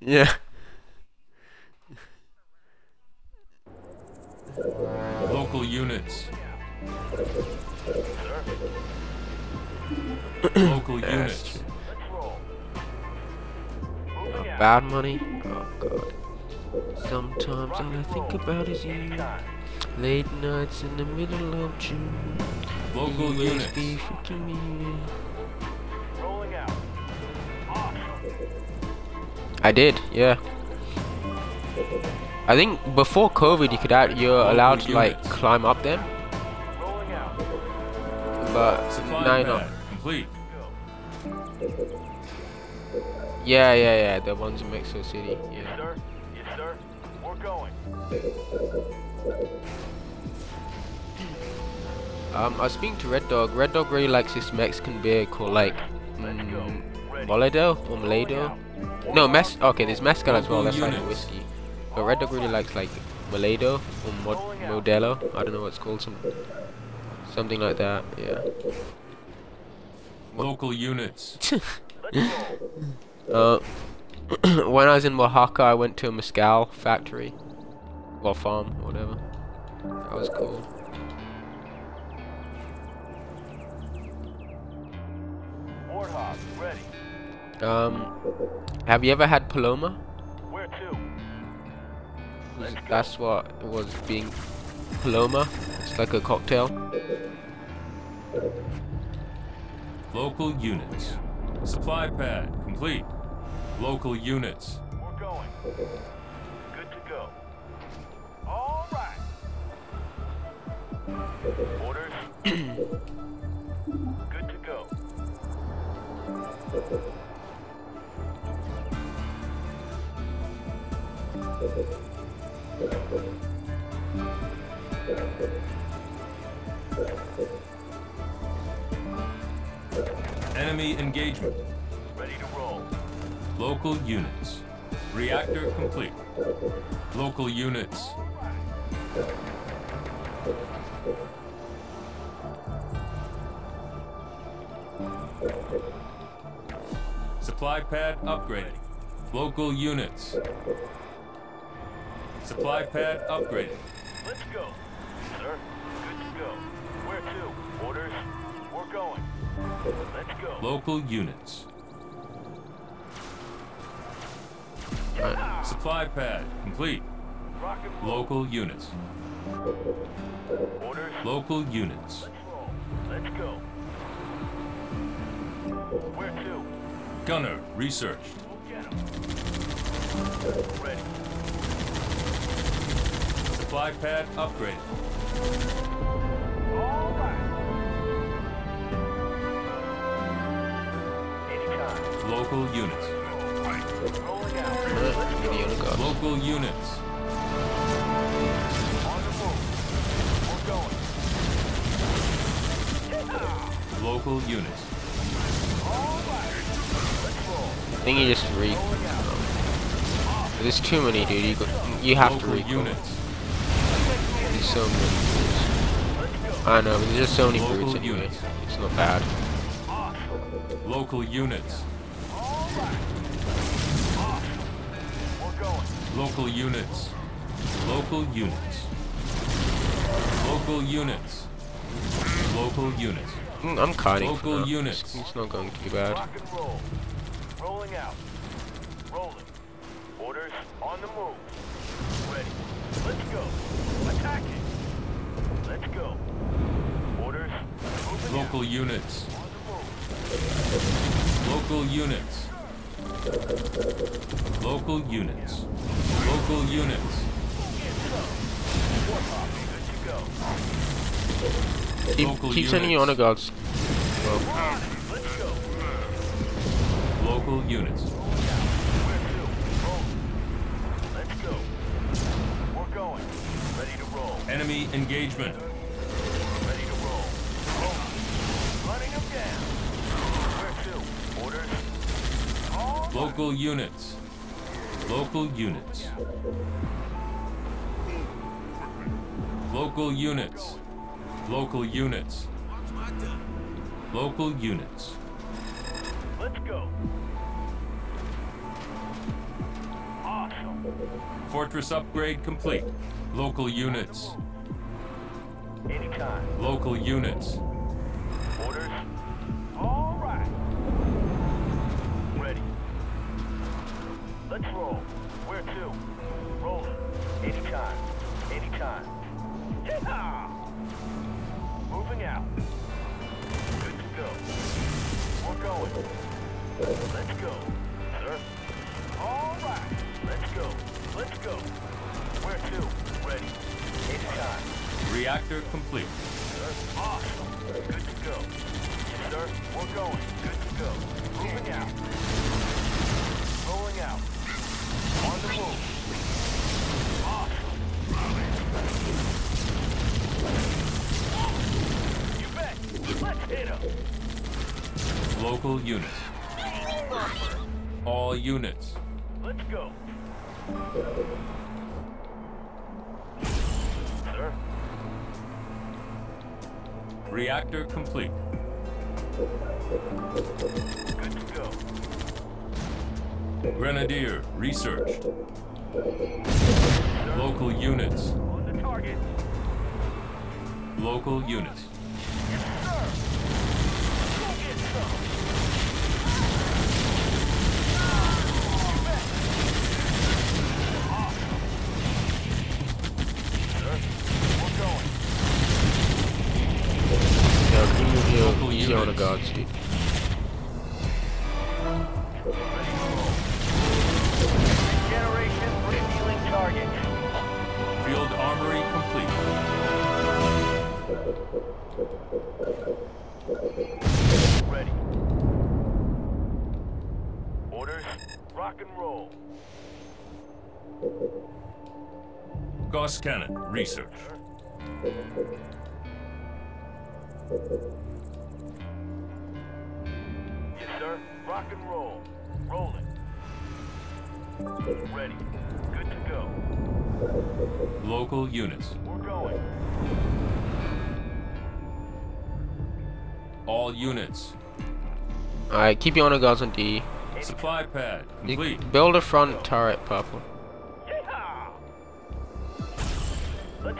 yeah. Local units. Local units. Bad money? Oh god. Sometimes all I think about is you. Late nights in the middle of June. Local You always units. be freaking me. I did, yeah. I think before COVID, you could add, you're Local allowed to like climb up them, but Supply now you're not. complete. Yeah, yeah, yeah. The ones in Mexico City. Yeah. Sir? Yes, sir. We're going. Um, I was speaking to Red Dog. Red Dog really likes this Mexican beer called like mm, Moledo or Moledo. No, mes. Okay, there's mezcal as well. That's like a whiskey. But Red Dog really likes like Moledo or Mod- Modelo. I don't know what it's called. Some something like that. Yeah. Local units. Uh, when I was in Oaxaca, I went to a mezcal factory, well farm, or whatever. That was cool. Warthog, ready. Um, have you ever had Paloma? Where to? Was- That's what was being Paloma. It's like a cocktail. Local units. Supply pad complete. Local units. We're going. Good to go. All right. Orders. Good to go. Enemy engagement. Ready to roll. Local units. Reactor complete. Local units. Supply pad upgraded. Local units. Supply pad upgraded. Let's go. Sir, good to go. Where to? Orders. We're going. Let's go. Local units. Supply pad complete. Local units. Orders. Local units. Let's go. Where to? Gunner researched. We'll. Ready. Supply pad upgraded. Local units. God. Local units. On the move. We're going. Local units. All right. Let's roll. I think you just re. There's too many, dude. You go, you have to Local recall. units. There's so many brutes. I know, but there's just so many Local brutes anyway. units. It's not bad. Local units. We're going. Local units. Local units. Local units. Local units. Mm, I'm kiting. for Local now. units. It's, it's not going too bad. Rock and roll. Rolling out. Rolling. Orders on the move. Ready. Let's go. Attacking. Let's go. Orders. Moving Local out. units. On the move. Local units. Local units. Local units. Warthog, good. Keep, Local keep sending your honor guards. Well, On it. Let's go. Local units. Enemy to? Local units. Local units. Local units. Local units. Local units. Let's go. Awesome. Fortress upgrade complete. Local units. Anytime. Local units. Anytime. Anytime. Yeehaw! Moving out. Good to go. We're going. Let's go. Sir? All right. Let's go. Let's go. Where to? Ready. Anytime. Reactor complete. Sir. Awesome. Good to go. Yes, sir. We're going. Local units. All units. Let's go. Sir. Reactor complete. Good to go. Grenadier researched. Local units. On the target. Local units. Roll. Generation revealing target. Field armory complete. Ready. Orders, rock and roll. Gauss cannon research. Rock and roll. Rolling. Ready. Good to go. Local units. We're going. All units. Alright, keep your honor guards on D. Supply pad You complete. build a front turret, purple.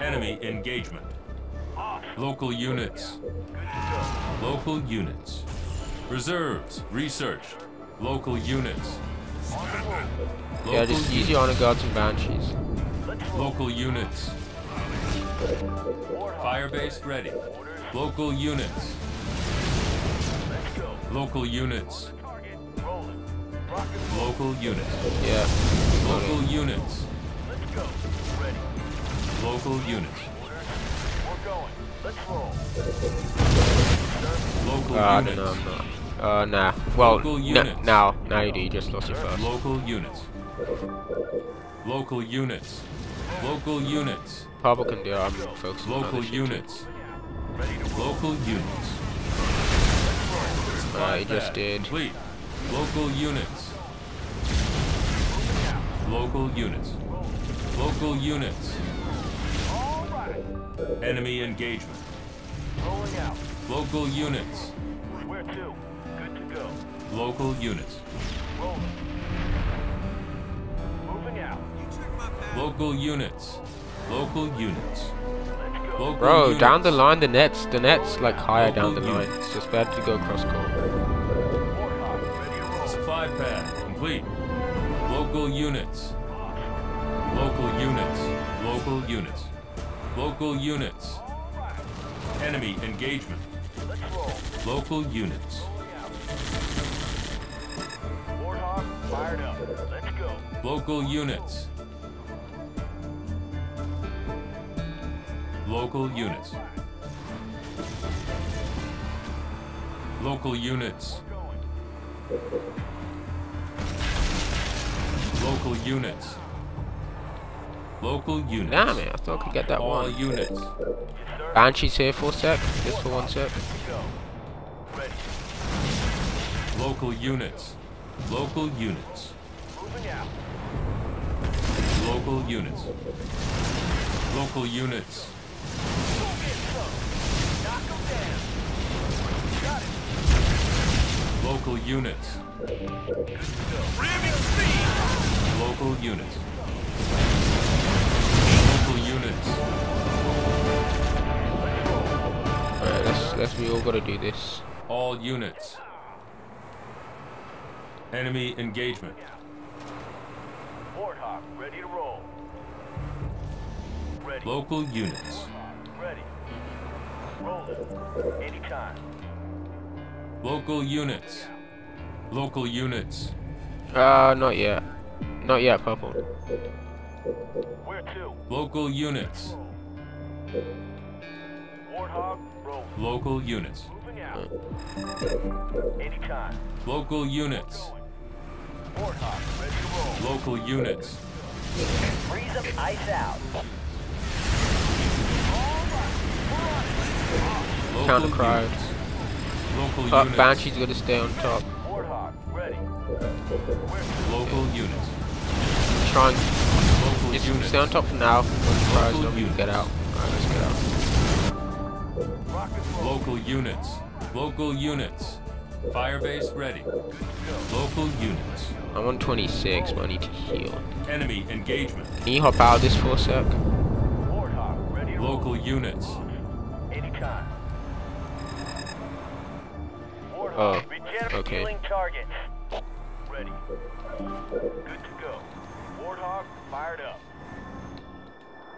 Enemy engagement. Local units. Local units. Reserves. Research. Local units. go. On the move. Local Yeah, just use units. your honor guards and banshees. Local units. Firebase ready. Local units. Local units. Target. Rolling. Rock and roll. Local units. Yeah. Local units. Let's go. Ready. Local units. We're going. Let's roll. Local Uh, I don't units. know, I'm not. Uh, nah. Well, Local units. now, now you do, you just lost your first. Local units. Local units. Local units. Purple can do I'm focusing on Local other shit. units. Ready to roll. Local units. Uh, he just did. Complete. Local units. Local units. Local units. Enemy engagement. Rolling out. Local units. Where to? Go. Local units. Rolling. Moving out. Local units. Local units. Local Bro, units. down the line, the net's, the net's like higher down the Local line. It's just better to go cross court. Warthog. Ready to roll. Supply pad complete. Local units. Local units. Local units. Local units. Enemy engagement. Local units. Warthog fired up. Let's go. Local units. Local units. Local units. Local units. Local units. Damn it, I thought I could get that All one. units. Banshee's here for a sec, just for one sec. Local units. Local units. Moving out. Local units. Local units. Go get some. Knock 'em down. Got it. Local units. Local units. Local units. Alright, let's let's we all gotta do this. All units. Enemy engagement. Warthog, ready to roll. Ready. Local units. Ready. Rolling. Anytime. Local units. Local units. Uh not yet. Not yet, purple. Where to? Local units. Warthog, roll. Local units. Moving out. Anytime. Local units. Local units. Freeze them, ice out. Local Counter crowd. units. Local Uh, units. Banshee's gonna stay on top. Warthog, ready. Where to? Local units. Try and Local just units. stay on top for now. When crowds Local don't even get out. Alright, let's get out. Rock and. Local units. Local units. Firebase ready. Local units. I'm on 26, but I need to heal. Enemy engagement. Can you hop out of this for a sec? Ready Local units. Anytime. Oh, okay. Ready. Good to go. Warthog, fired up.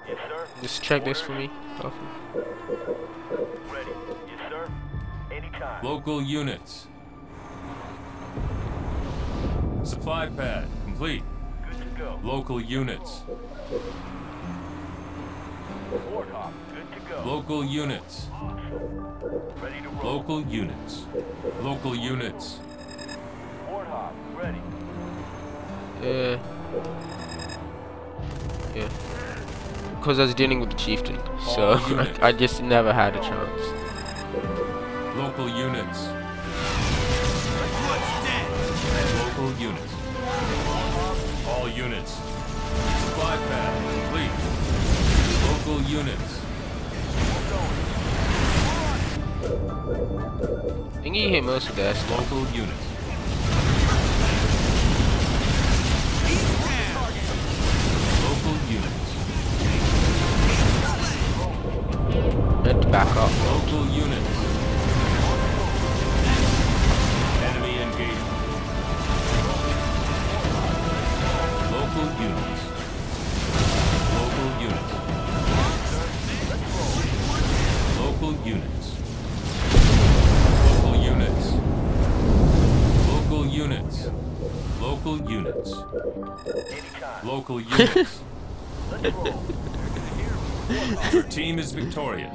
Yes, sir. Just check this for me. Ready. Yes, sir. Anytime. Local units. Supply pad complete. Good to go. Local units. Warthog, good to go. Local units. Ready to roll. Local units. Local units. Warthog, ready. Yeah. Yeah. Because I was dealing with the chieftain, so I just never had a chance. Local units. Local units. All units. Supply pad complete. Local units. I think hit most of that. Local units. Local units. Let's. Your team is victorious.